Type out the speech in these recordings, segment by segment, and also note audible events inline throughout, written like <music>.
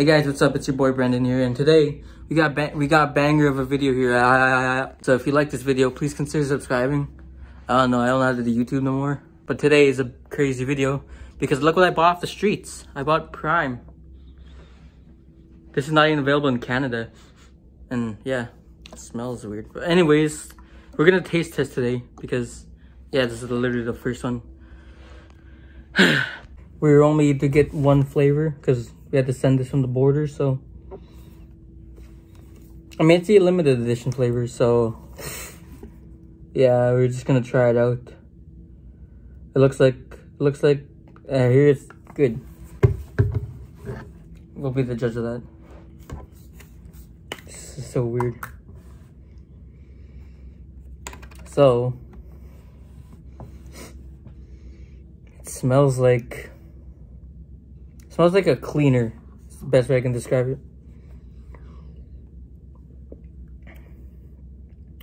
Hey guys, what's up? It's your boy Brendan here, and today we got we got banger of a video here. So if you like this video, please consider subscribing. I don't know, I don't know how to do YouTube no more, but today is a crazy video because look what I bought off the streets. I bought Prime. This is not even available in Canada, and yeah, it smells weird. But anyways, we're gonna taste test today because yeah, this is literally the first one. <sighs> we were only to get one flavor because we had to send this from the border, so. I mean, it's a limited edition flavor, so. Yeah, we're just gonna try it out. It looks like, it looks like, uh, here it's good. We'll be the judge of that. This is so weird. So, it smells like Smells like a cleaner. Best way I can describe it.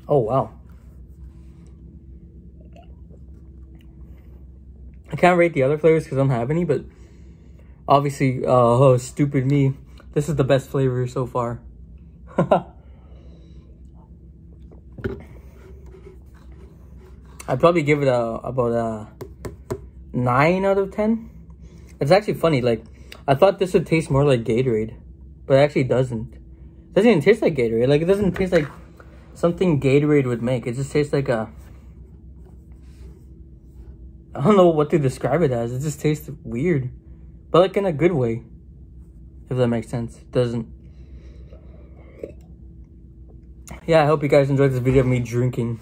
Oh, wow. I can't rate the other flavors because I don't have any, but obviously, uh, <laughs> oh, stupid me. This is the best flavor so far. <laughs> I'd probably give it a, about a 9 out of 10. It's actually funny, like, I thought this would taste more like Gatorade, but it actually doesn't. It doesn't even taste like Gatorade. Like, it doesn't taste like something Gatorade would make. It just tastes like a... I don't know what to describe it as. It just tastes weird. But, like, in a good way. If that makes sense. It doesn't. Yeah, I hope you guys enjoyed this video of me drinking.